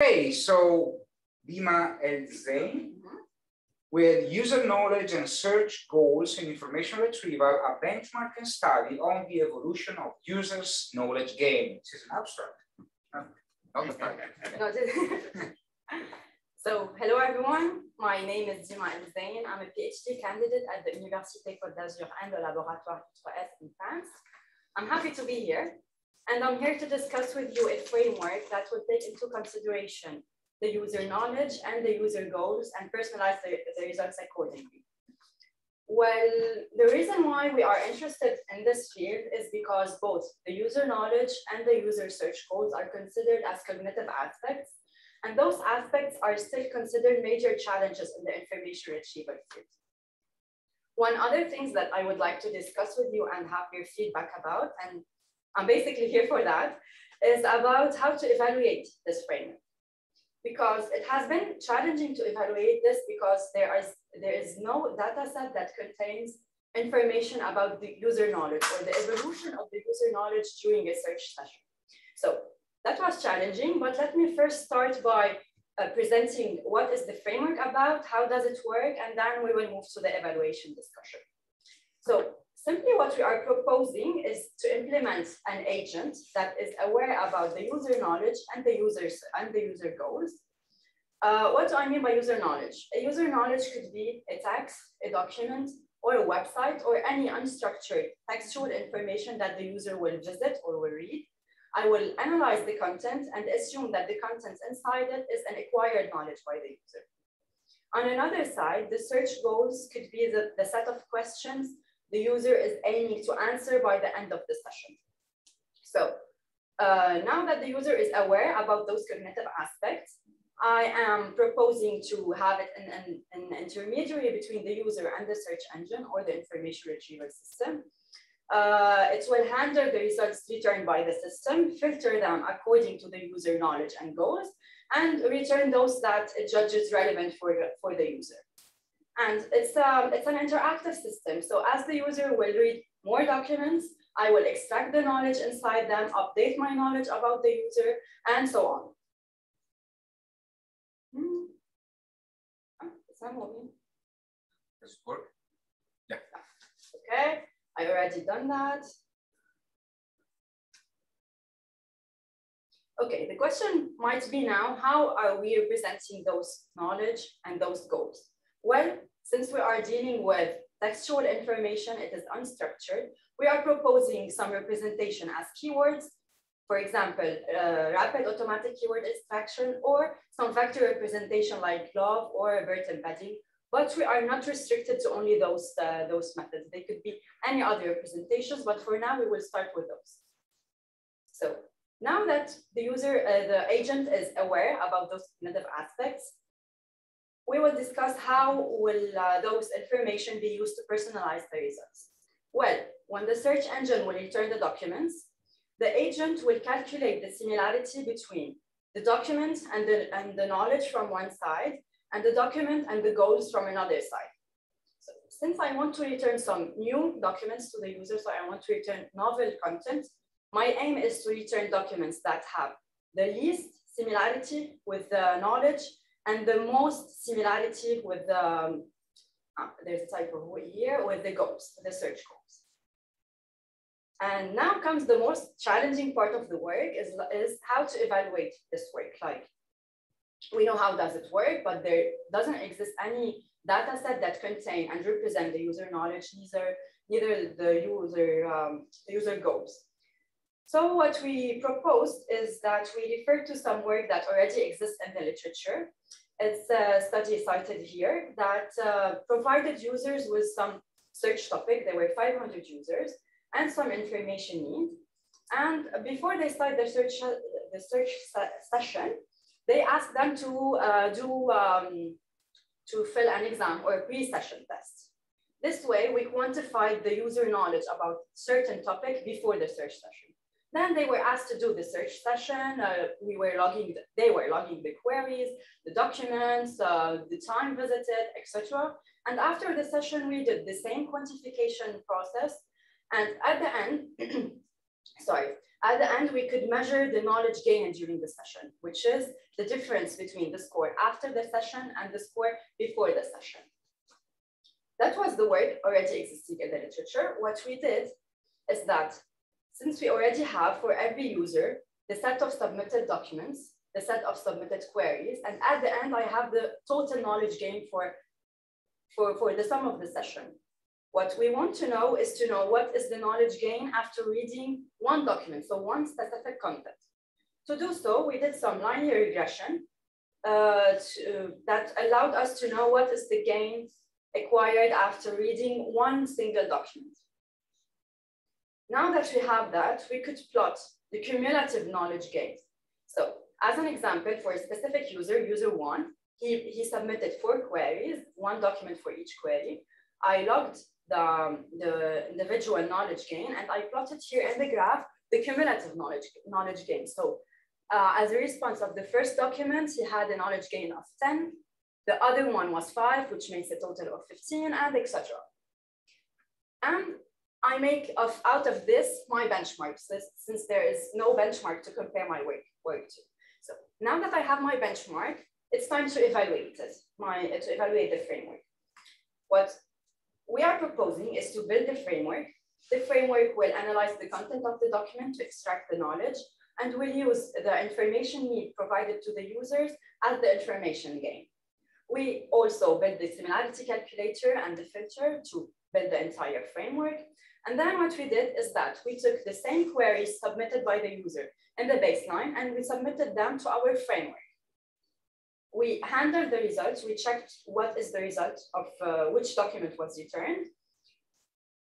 Okay, so Dima El Zein, mm-hmm. with user knowledge and search goals in information retrieval, a benchmarking study on the evolution of users' knowledge gain. This is an abstract. So, hello everyone. My name is Dima El Zein. I'm a PhD candidate at the Université Côte d'Azur and the Laboratoire 3S in France. I'm happy to be here. And I'm here to discuss with you a framework that will take into consideration the user knowledge and the user goals and personalize the, the results accordingly. Well, the reason why we are interested in this field is because both the user knowledge and the user search goals are considered as cognitive aspects, and those aspects are still considered major challenges in the information retrieval field. One other things that I would like to discuss with you and have your feedback about, and I'm basically here for that, is about how to evaluate this framework. Because it has been challenging to evaluate this because there is, there is no data set that contains information about the user knowledge or the evolution of the user knowledge during a search session. So that was challenging, but let me first start by uh, presenting what is the framework about, how does it work, and then we will move to the evaluation discussion. So Simply what we are proposing is to implement an agent that is aware about the user knowledge and the users and the user goals. Uh, what do I mean by user knowledge? A user knowledge could be a text, a document, or a website, or any unstructured textual information that the user will visit or will read. I will analyze the content and assume that the content inside it is an acquired knowledge by the user. On another side, the search goals could be the, the set of questions the user is aiming to answer by the end of the session. So uh, now that the user is aware about those cognitive aspects, I am proposing to have it an, an, an intermediary between the user and the search engine or the information retrieval system. Uh, it will handle the results returned by the system, filter them according to the user knowledge and goals, and return those that it judges relevant for, for the user. And it's, um, it's an interactive system. So as the user will read more documents, I will extract the knowledge inside them, update my knowledge about the user, and so on. Hmm. Oh, is that moving? Does it work? Yeah. Okay, I already done that. Okay, the question might be now, how are we representing those knowledge and those goals? Well, since we are dealing with textual information, it is unstructured, we are proposing some representation as keywords, for example, uh, rapid automatic keyword extraction or some vector representation like GloVe or BERT embedding, but we are not restricted to only those, uh, those methods. They could be any other representations, but for now we will start with those. So now that the user, uh, the agent is aware about those cognitive aspects, we will discuss how will uh, those information be used to personalize the results. Well, when the search engine will return the documents, the agent will calculate the similarity between the document and the, and the knowledge from one side and the document and the goals from another side. So since I want to return some new documents to the user, so I want to return novel content, my aim is to return documents that have the least similarity with the knowledge and the most similarity with the, um, uh, a typo here, with the goals, the search goals. And now comes the most challenging part of the work is, is how to evaluate this work. Like, we know how does it work, but there doesn't exist any data set that contain and represent the user knowledge, neither, neither the user, um, the user goals. So what we proposed is that we refer to some work that already exists in the literature. It's a study cited here that uh, provided users with some search topic. There were 500 users and some information needs. And before they start their search, the search session, they asked them to uh, do um, to fill an exam or a pre-session test. This way, we quantified the user knowledge about certain topic before the search session. Then they were asked to do the search session. Uh, we were logging, the, they were logging the queries, the documents, uh, the time visited, etc. And after the session, we did the same quantification process. And at the end, sorry, at the end, we could measure the knowledge gained during the session, which is the difference between the score after the session and the score before the session. That was the work already existing in the literature. What we did is that since we already have for every user, the set of submitted documents, the set of submitted queries, and at the end, I have the total knowledge gain for, for, for the sum of the session. What we want to know is to know what is the knowledge gain after reading one document, so one specific content. To do so, we did some linear regression uh, to, that allowed us to know what is the gain acquired after reading one single document. Now that we have that, we could plot the cumulative knowledge gains. So as an example, for a specific user, user one, he, he submitted four queries, one document for each query. I logged the, the individual knowledge gain and I plotted here in the graph the cumulative knowledge, knowledge gain. So uh, as a response of the first document, he had a knowledge gain of 10. The other one was five, which makes a total of 15 and etc. And I make of out of this my benchmarks, since there is no benchmark to compare my work, work to. So now that I have my benchmark, it's time to evaluate it, my, to evaluate the framework. What we are proposing is to build a framework. The framework will analyze the content of the document to extract the knowledge and will use the information need provided to the users as the information gain. We also build the similarity calculator and the filter to build the entire framework. And then what we did is that we took the same queries submitted by the user in the baseline and we submitted them to our framework we handled the results. We checked what is the result of uh, which document was returned.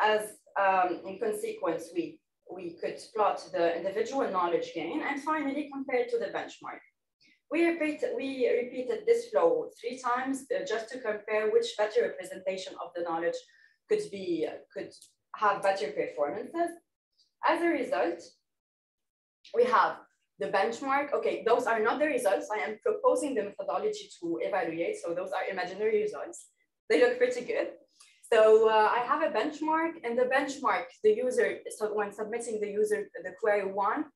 As um, in consequence, we, we could plot the individual knowledge gain and finally compare to the benchmark. We, repeat, we repeated this flow three times uh, just to compare which better representation of the knowledge could be, could have better performances. As a result, we have the benchmark, okay, those are not the results. I am proposing the methodology to evaluate. So those are imaginary results. They look pretty good. So uh, I have a benchmark and the benchmark, the user, so when submitting the user, the query one,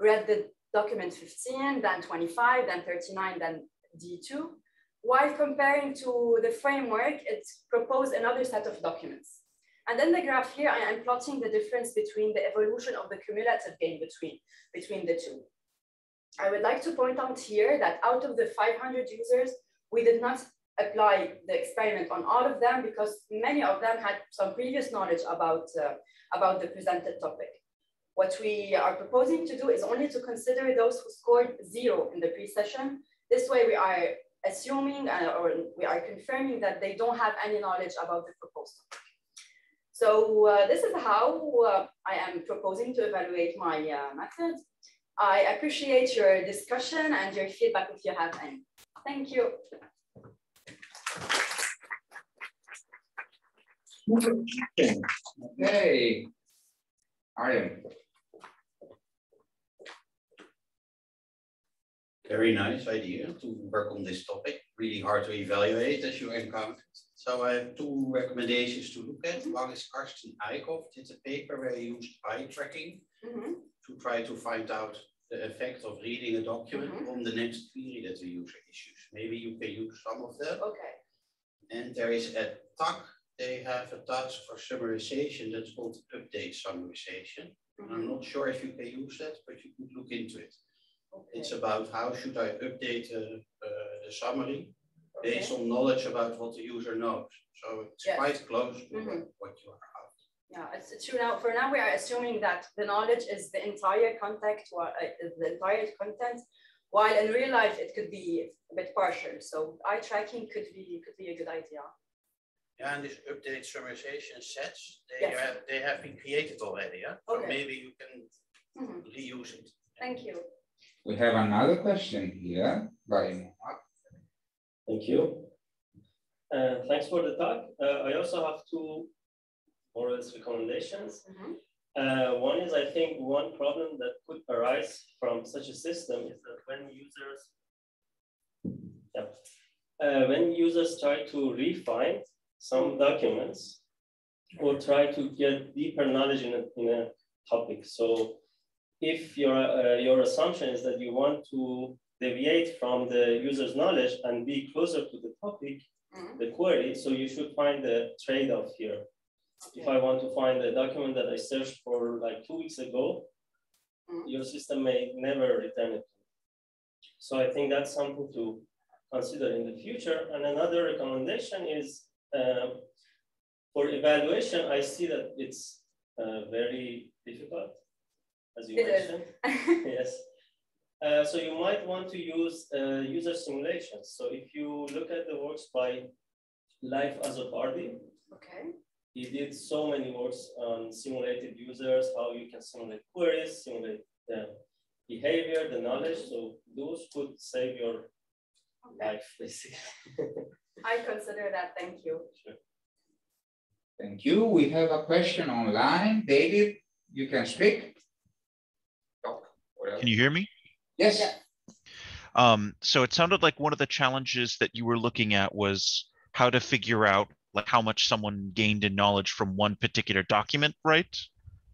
read the document 15, then 25, then 39, then D2. While comparing to the framework, it proposed another set of documents. And then the graph here, I am plotting the difference between the evolution of the cumulative gain between, between the two. I would like to point out here that out of the 500 users, we did not apply the experiment on all of them because many of them had some previous knowledge about, uh, about the presented topic. What we are proposing to do is only to consider those who scored zero in the pre-session. This way we are assuming uh, or we are confirming that they don't have any knowledge about the proposed topic. So uh, this is how uh, I am proposing to evaluate my uh, method. I appreciate your discussion and your feedback if you have any. Thank you. Okay, Arjen. Very nice idea to work on this topic. Really hard to evaluate as you encountered. So I have two recommendations to look at. One is Carsten Eickhoff did a paper where he used eye tracking mm -hmm. to try to find out the effect of reading a document mm -hmm. on the next query that the user issues. Maybe you can use some of them. Okay. And there is a TAC, they have a task for summarization that's called update summarization. Mm -hmm. I'm not sure if you can use that, but you could look into it. Okay. It's about how should I update uh, uh, the summary okay. based on knowledge about what the user knows. So it's yes. quite close to mm -hmm. what you are yeah, it's true now. For now, we are assuming that the knowledge is the entire context, or uh, the entire content, while in real life it could be a bit partial. So eye tracking could be could be a good idea. Yeah, and these update summarization sets, they yes. have they have been created already. Yeah, okay. so maybe you can mm -hmm. reuse it. Thank you. We have another question here by Mark. Thank you. Uh, thanks for the talk. Uh, I also have two more or less recommendations. Mm -hmm. uh, one is, I think, one problem that could arise from such a system is that when users, yeah, uh, when users try to refine some documents or try to get deeper knowledge in a, in a topic. So if your, uh, your assumption is that you want to deviate from the user's knowledge and be closer to the topic, mm -hmm. the query, so you should find the trade-off here. Okay. If I want to find a document that I searched for like two weeks ago, mm -hmm. your system may never return it. So I think that's something to consider in the future. And another recommendation is uh, for evaluation, I see that it's uh, very difficult as you it mentioned. yes. Uh, so you might want to use uh, user simulations. So if you look at the works by Leif Azzopardi, okay. he did so many works on simulated users, how you can simulate queries, simulate the behavior, the knowledge. So those could save your okay. life, basically. I consider that. Thank you. Sure. Thank you. We have a question online. David, you can speak. Can you hear me? Yes. Yeah. Um, so it sounded like one of the challenges that you were looking at was how to figure out like how much someone gained in knowledge from one particular document, right?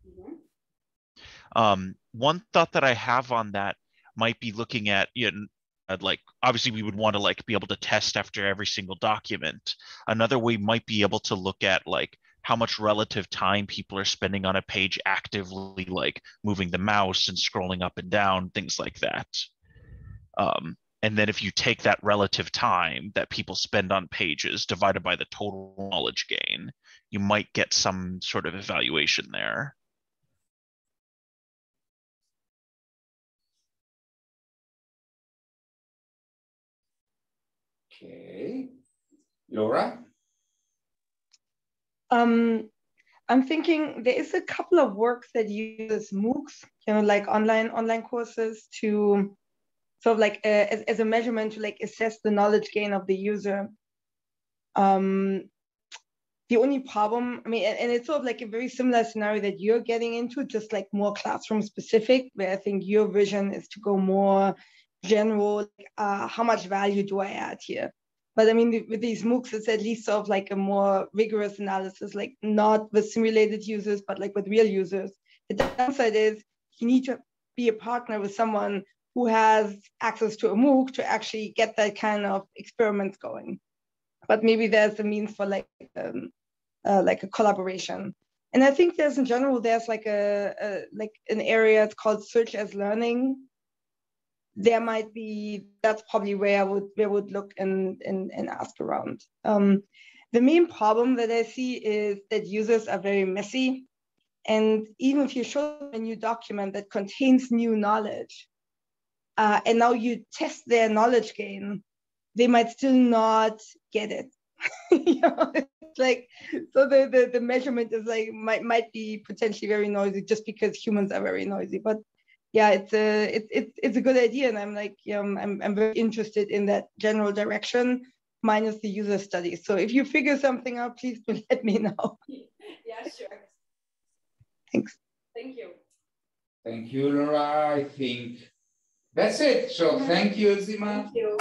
Mm-hmm. Um, one thought that I have on that might be looking at you know, like obviously we would want to like be able to test after every single document. Another way might be able to look at like how much relative time people are spending on a page actively like moving the mouse and scrolling up and down things like that. Um, and then if you take that relative time that people spend on pages divided by the total knowledge gain you might get some sort of evaluation there. Okay. Laura um, I'm thinking there is a couple of works that uses MOOCs, you know, like online online courses to sort of like a, uh, as, as a measurement to like assess the knowledge gain of the user. Um, the only problem, I mean, and, and, it's sort of like a very similar scenario that you're getting into, just like more classroom specific, where I think your vision is to go more general, like, uh, how much value do I add here? But I mean, with these MOOCs, it's at least sort of like a more rigorous analysis, like not with simulated users, but like with real users. The downside is you need to be a partner with someone who has access to a MOOC to actually get that kind of experiments going. But maybe there's a means for like um, uh, like a collaboration. And I think there's in general there's like a, a like an area it's called search as learning, there might be that's probably where I would where I would look and, and, and ask around. Um, the main problem that I see is that users are very messy. And even if you show them a new document that contains new knowledge, uh, and now you test their knowledge gain, they might still not get it. you know, it's like so the, the the measurement is like might might be potentially very noisy just because humans are very noisy. But yeah, it's a it's it's it's a good idea, and I'm like um, I'm I'm very interested in that general direction, minus the user studies. So if you figure something out, please do let me know. Yeah, sure. Thanks. Thank you. Thank you, Laura. I think that's it. So thank you, Dima. Thank you.